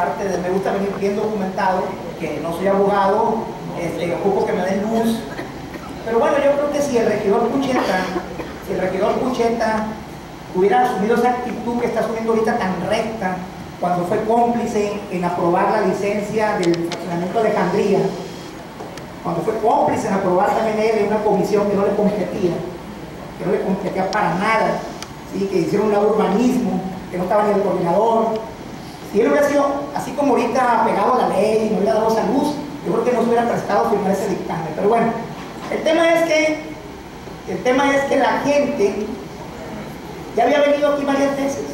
parte de, me gusta venir bien documentado, que no soy abogado, este, ocupo que me den luz. Pero bueno, yo creo que si el regidor Pucheta, si el regidor Pucheta hubiera asumido esa actitud que está asumiendo ahorita tan recta, cuando fue cómplice en aprobar la licencia del fraccionamiento de Alejandría, cuando fue cómplice en aprobar también él en una comisión que no le competía, que no le competía para nada, ¿sí? que hicieron un urbanismo, que no estaba ni el coordinador. Si él hubiera sido así como ahorita pegado a la ley y no hubiera dado esa luz, yo creo que no se hubiera prestado a firmar ese dictamen. Pero bueno, el tema es que, el tema es que la gente ya había venido aquí varias veces.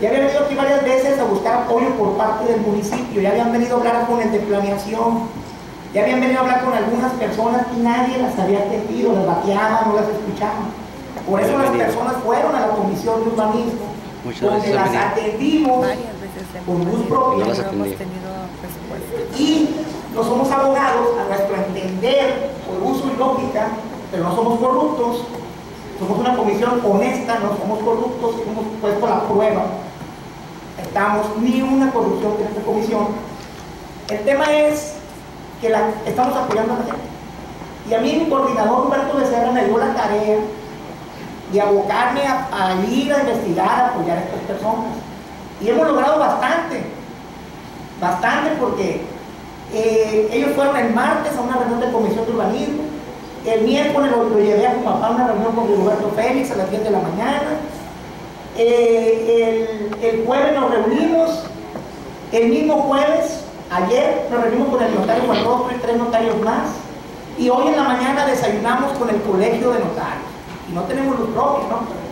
Ya habían venido aquí varias veces a buscar apoyo por parte del municipio, ya habían venido a hablar con el de planeación, ya habían venido a hablar con algunas personas y nadie las había atendido, las bateaban, no las escuchaban. Por eso las personas fueron a la comisión de urbanismo, donde las atendimos con luz propia. Y no somos abogados, a nuestro entender, por uso y lógica, pero no somos corruptos, somos una comisión honesta, no somos corruptos, hemos puesto la prueba. Estamos ni una corrupción en esta comisión. El tema es que la, estamos apoyando a la gente. Y a mí mi coordinador Humberto Becerra me dio la tarea de abocarme a, ir a investigar, a apoyar a estas personas. Y hemos logrado bastante, bastante porque eh, ellos fueron el martes a una reunión de comisión de urbanismo, el miércoles lo, llevé a mi papá a una reunión con Roberto Félix a las 10 de la mañana, eh, el, jueves nos reunimos, el mismo jueves Ayer nos reunimos con el notario Juan y tres notarios más. Y hoy en la mañana desayunamos con el colegio de notarios. Y no tenemos los propios, ¿no?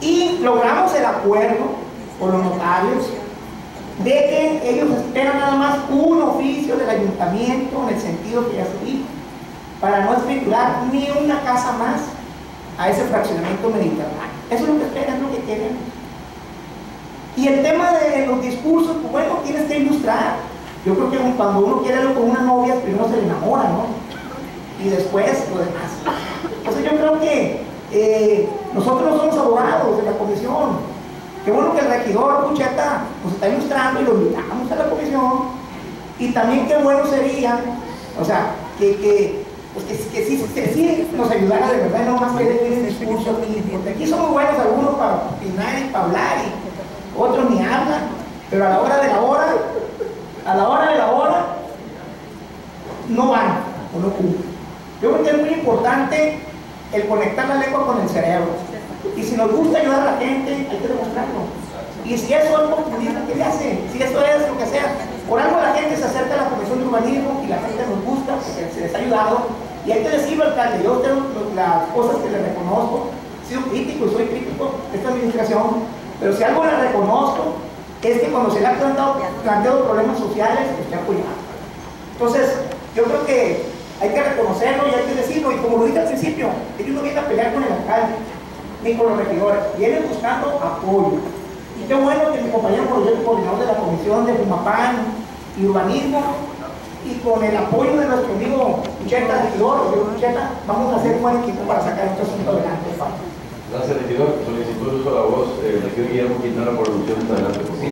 Y logramos el acuerdo con los notarios de que ellos esperan nada más un oficio del ayuntamiento en el sentido que ya se dijo, para no escriturar ni una casa más a ese fraccionamiento mediterráneo. Eso es lo que esperan, es lo que quieren. Y el tema de los discursos, pues bueno, tienes que ilustrar. Yo creo que cuando uno quiere algo con una novia, primero se le enamora, ¿no? Y después lo demás. Entonces yo creo que eh, nosotros no somos abogados de la comisión. Qué bueno que el regidor Pucheta nos está ilustrando y lo invitamos a la comisión. Y también qué bueno sería, o sea, que, que, pues que, sí, que sí nos ayudara de verdad, no más que el discurso. Porque aquí somos buenos algunos para opinar y para hablar. Y, otros ni hablan, pero a la hora de la hora, a la hora de la hora, no van o no cumplen. Yo creo que es muy importante el conectar la lengua con el cerebro. Y si nos gusta ayudar a la gente, hay que demostrarlo. Y si eso es populismo, ¿qué le hace? Si eso es lo que sea. Por algo la gente se acerca a la Comisión de Urbanismo y la gente nos gusta porque se les ha ayudado. Y hay que decirlo, alcalde, yo tengo las cosas que le reconozco, he sido crítico, soy crítico de esta administración, pero si algo le reconozco, es que cuando se le han planteado, problemas sociales, usted ha apoyado. Entonces, yo creo que hay que reconocerlo y hay que decirlo. Y como lo dije al principio, ellos no vienen a pelear con el alcalde, ni con los regidores, vienen buscando apoyo. Y qué bueno que mi compañero el coordinador de la comisión de Fumapán y urbanismo, y con el apoyo de nuestro amigo Pucheta, regidor, vamos a hacer un buen equipo para sacar este asunto adelante. Gracias, regidor. Solicitud de uso de la voz, eh, regidor Guillermo Quintana, por alusión. Adelante.